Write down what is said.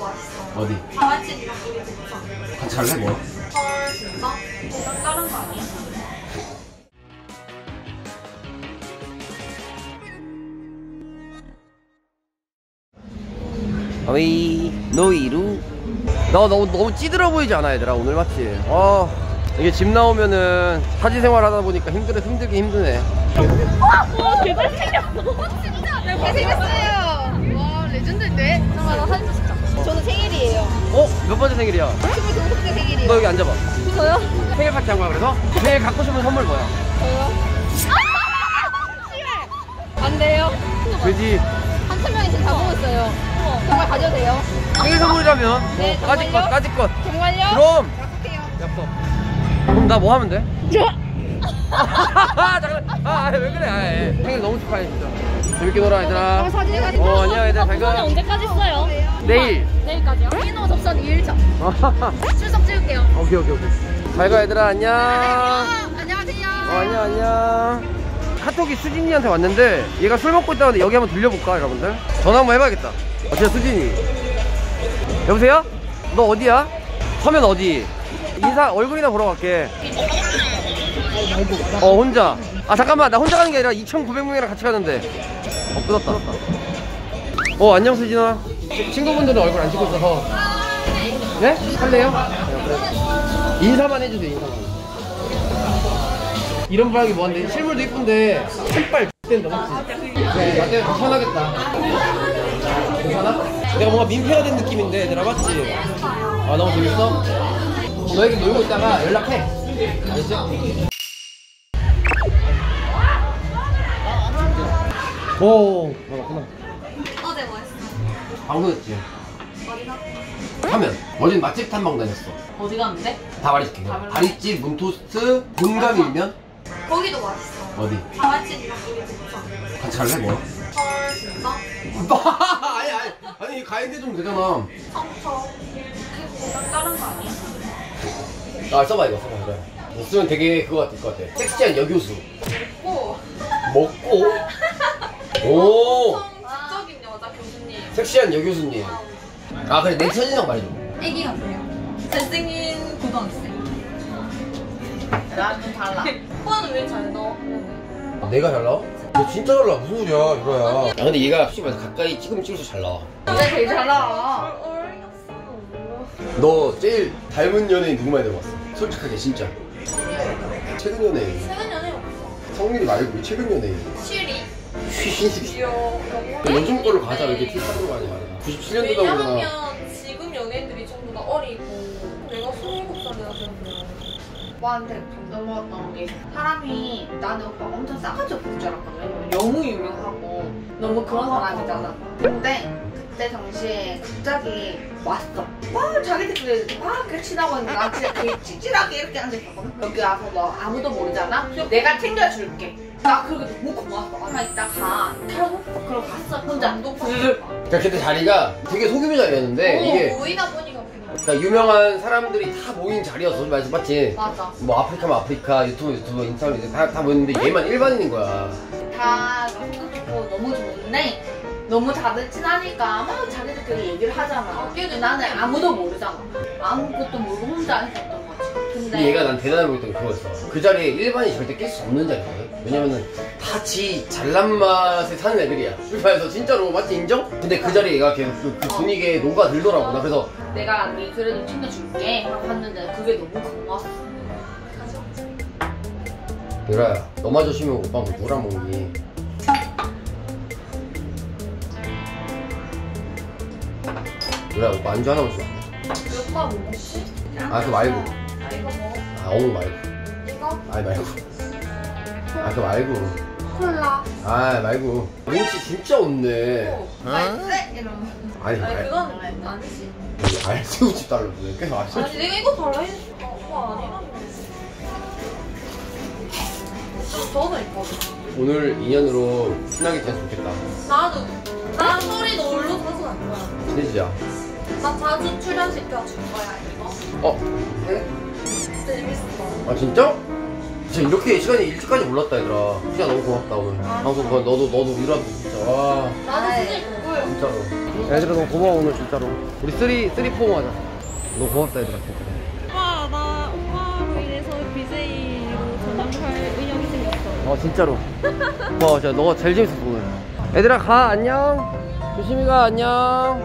맛있어. 어디? 강아지랑 우리 국산. 같이 갈래 뭐? 헐, 진짜? 다른 거 아니야? 어이 노이루 너 너무 너무 찌들어 보이지 않아 얘들아 오늘 맞지? 아 이게 집 나오면은 사지 생활 하다 보니까 힘들어 힘들게 힘드네 와, 개잘 생겼어. 진짜? 잘 생겼어요. 와, 레전드인데? 잠깐만, 나 사진 찍자. 저는 생일이에요. 어? 몇 번째 생일이야? 22번째 생일이에요. 너 여기 앉아봐 저요? 생일 파티 한 거야 그래서? 생일 갖고 싶은 선물 뭐야? 저요? 아! 안 돼요. 돼지 한천 명이 지금 다 보고 있어요. 정말 가져도 돼요? 생일 선물이라면 네, 어, 까짓 것 정말요? 까짓 것 정말요? 그럼 약속해요. 약속 그럼 나 뭐 하면 돼? 저 잠깐 아왜 그래 아, 예. 생일 너무 축하해 진짜 재밌게 놀아 얘들아 찍어. 어 안녕 얘들아 잘가 언제까지 써요? 내일 내일까지요? 이노 접선 2일차. 출석 찍을게요. 오케이 오케이 오케이 잘가 얘들아 안녕 안녕하세요. 어, 안녕 안녕 카톡이 수진이한테 왔는데 얘가 술 먹고 있다는데 여기 한번 들려볼까 여러분들 전화 한번 해봐야겠다 어 진짜 수진이 여보세요? 너 어디야? 서면 어디? 인사 얼굴이나 보러 갈게 어 혼자 아 잠깐만 나 혼자 가는 게 아니라 2,900명이랑 같이 가는데 어 끊었다 어 안녕 수진아 친구분들은 얼굴 안 찍고 있어서 네? 할래요? 인사만 해주세요 인사만 이런 바람이 뭐한데 실물도 이쁜데 신발 X된다 맞지? 네, 나 때문에 더 편하겠다 괜찮아? 내가 뭔가 민폐가 된 느낌인데 얘들아 맞지? 아 너무 재밌어? 너에게 놀고 있다가 연락해 알겠지? 오 맞구나 어제 뭐 했어? 방송했지 어디가? 하면 어젠 맛집 탐방 다녔어 어디 갔는데? 다 말해줄게 그냥 다리집, 문토스트, 본가밀면 거기도 맛있어. 어디? 강아지랑 우리 국산. 같이 갈래 뭐? 헐, 진짜? 아니 아니 아니 가인데 좀 되잖아 상처. 그냥 다른 거 아니야? 아 써봐 이거 써봐 그래 못 쓰면 되게 그거 같을 것 같아 섹시한 여교수 오. 먹고 오 지적인 여자 교수님. 섹시한 여교수님 아 그래 내 첫인상 말해줘 애기 같아요. 잘생긴 고등학생. 나좀 달라. 코아는 왜 잘 넣어? 아, 내가 잘 나와? 너 진짜 잘 나와 무슨 소리야 이거야 아 근데 얘가 솔직히 말해서 가까이 찍으면 찍을수록 잘 나와 왜 되게 잘 나와? 어이없어. 너 제일 닮은 연예인 누구 많이 닮았어? 솔직하게 진짜 최근 연예인 최근 연애 없어. 성민이 말고 최근 연예인 쉬리. 휘 귀여워. 요즘 거를 가자 왜 이렇게 티타로 가냐 97년도다 보잖아 왜냐하면 지금 연예인들이 전부 다 어리고 내가 27살이라 생각해. 오빠한테 감동 먹었던 게 사람이 나는 오빠 엄청 싸가지 없을 줄 알았거든. 왜냐면 너무 유명하고 너무 그런 사람이잖아. 근데 그때 당시에 갑자기 왔어. 막 자기들끼리 막 이렇게 친하고 있는데 나 진짜 되게 찌질하게 이렇게 앉아있었거든. 여기 와서 너 아무도 모르잖아? 내가 챙겨줄게. 나 그게 너무 고마웠어. 엄마 이따 가. 그러고 그럼 갔어. 혼자 안 독서. 그러니까 그때 자리가 되게 소규모 자리였는데 이게 보이다 보니까 그냥. 그러니까 유명한 사람들이 다 모인 자리였어 맞지 맞지? 맞아. 뭐 아프리카면 아프리카 유튜브 유튜브 인스타그램 이제 다, 다 모였는데 얘만 일반인인 거야 다 너무 좋고 너무 좋은데 너무 다들 친하니까 막 자기들끼리 얘기를 하잖아. 근데 나는 아무도 모르잖아. 아무것도 모르고 혼자 거지. 근데 얘가 난 대단해 보였던 게 그거였어 그 자리에 일반인이 절대 낄 수 없는 자리거든 왜냐면은 다 지 잘난 맛에 사는 애들이야 그래서 진짜로 맞지 인정? 근데 그 자리에 얘가 계속 그, 그 분위기에 녹아들더라고 나 그래서 내가 네 그래도 챙겨줄게 하고 갔는데 그게 너무 고마웠어. 유라야 너마저 쉬면 오빠는 누구랑 먹니? 유라야 오빠 안주 하나만 줘 오빠 뭐 먹지? 아, 그거 말고. 아, 이거 뭐? 아 어묵 말고 이거? 아니 말고 아 그거 말고 콜라. 아 말고 눈치 진짜 없네 맛있어? 이러면. 아니 아니, 말 그건 아니지. 알새우집 달라고 왜 계속 알새우 아니, 내가 이거 달라 했어. 오빠 아니라고. 저도 있거든. 오늘 인연으로 친하게 지냈으면 좋겠다 나도. 나 소리 놀러 자주 갈 거야. 진짜 나 자주 출연시켜 줄 거야, 이거. 어? 재밌어. 아 진짜? 진짜 이렇게 시간이 일찍까지 몰랐다 얘들아. 시간 너무 고맙다 오늘. 방송 거 너도 너도 유라도 진짜. 와. 나도 진짜 이거야. 진짜로. 얘들아 너무 고마워 오늘 진짜로. 우리 three three 포옹 하자. 너무 고맙다 얘들아 진짜. 오빠 나 오빠로 인해서 BJ로 전향할 의향이 생겼어. 어 진짜로. 고마워 진짜 너가 제일 재밌었어 오늘. 얘들아 가 안녕. 조심히 가 안녕